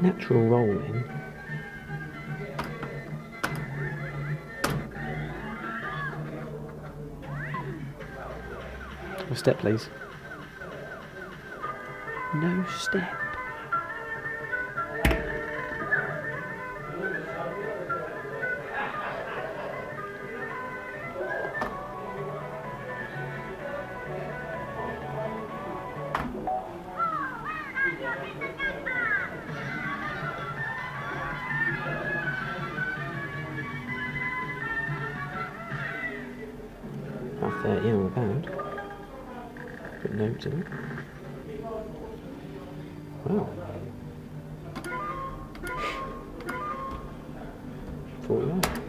Natural rolling. A step, please. No step. about £30 Put notes in it. Wow. 49.